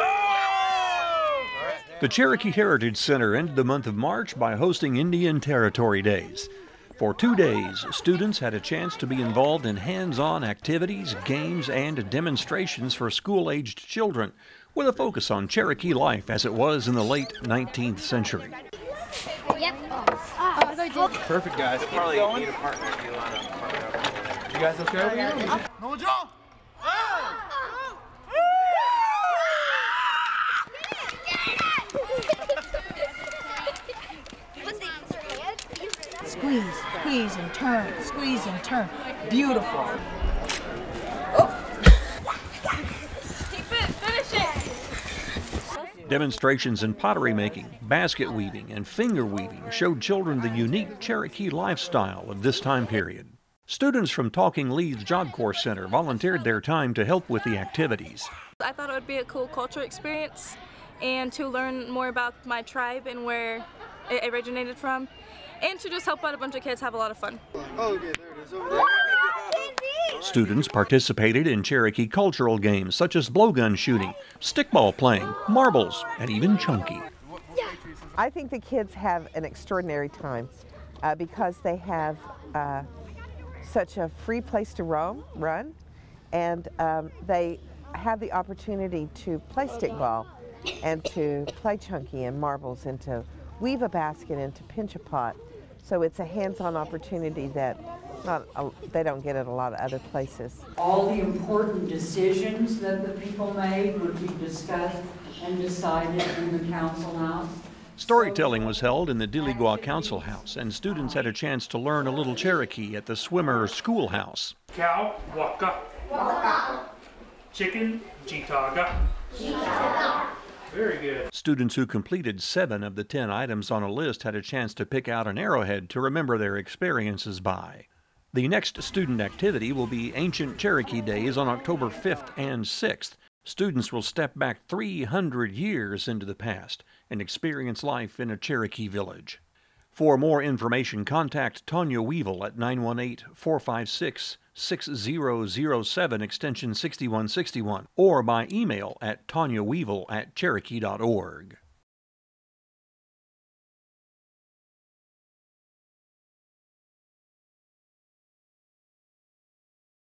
Oh! The Cherokee Heritage Center ended the month of March by hosting Indian Territory Days. For two days, students had a chance to be involved in hands on activities, games, and demonstrations for school aged children, with a focus on Cherokee life as it was in the late 19th century. Yep. Perfect, guys. Probably need a partner. You want a. You guys okay over here? No jump! Squeeze, squeeze and turn, squeeze and turn. Beautiful. Demonstrations in pottery making, basket weaving, and finger weaving showed children the unique Cherokee lifestyle of this time period. Students from Talking Leaves Job Corps Center volunteered their time to help with the activities. I thought it would be a cool cultural experience and to learn more about my tribe and where it originated from and to just help out a bunch of kids have a lot of fun. Oh, okay, there it is over there. Students participated in Cherokee cultural games such as blowgun shooting, stickball playing, marbles, and even chunky. I think the kids have an extraordinary time uh, because they have uh, such a free place to roam, run, and um, they have the opportunity to play stickball and to play chunky and marbles and to weave a basket and to pinch a pot. So it's a hands-on opportunity that not a, they don't get at a lot of other places. All the important decisions that the people made would be discussed and decided in the council house. Storytelling was held in the Diligwa Council House, and students had a chance to learn a little Cherokee at the Swimmer Schoolhouse. Cow, waka. Waka. Chicken, jitaga. Jitaga. Very good. Students who completed seven of the ten items on a list had a chance to pick out an arrowhead to remember their experiences by. The next student activity will be Ancient Cherokee Days on October 5th and 6th. Students will step back 300 years into the past and experience life in a Cherokee village. For more information, contact Tonia Weavel at 918 456 6007 extension 6161 or by email at tanyaweevil at cherokee.org.